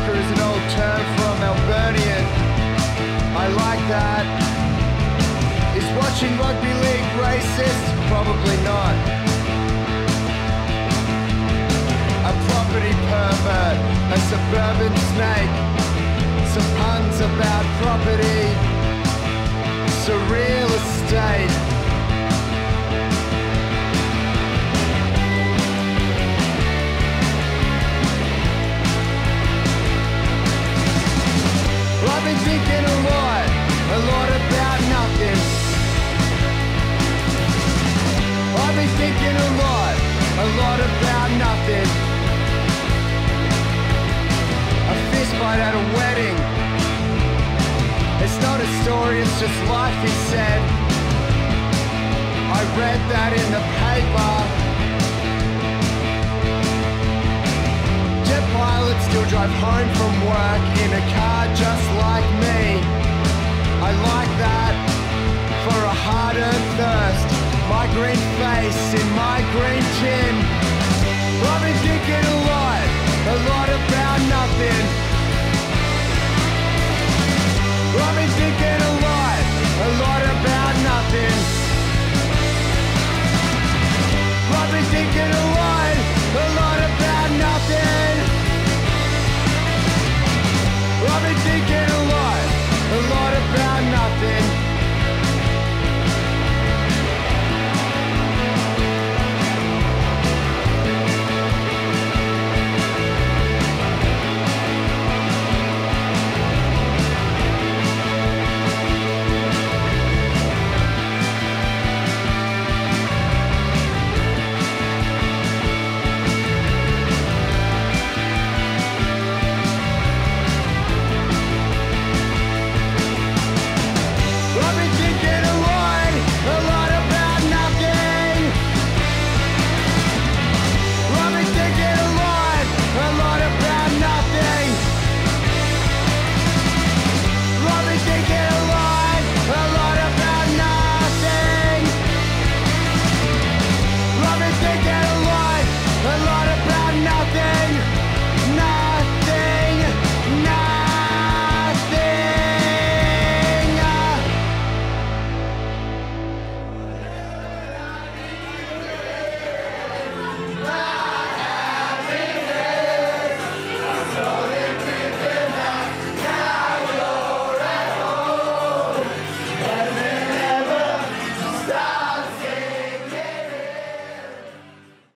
is an old term from Melburnian. I like that. Is watching rugby league racist? Probably not. A property pervert, a suburban snake. Some puns about property, surreal estate. About. A fist fight at a wedding. It's not a story, it's just life, he said. I read that in the paper. Jet pilots still drive home from work in a car just like me. I like that for a hard-earned thirst. My green face in my green gym. Thinking Yeah.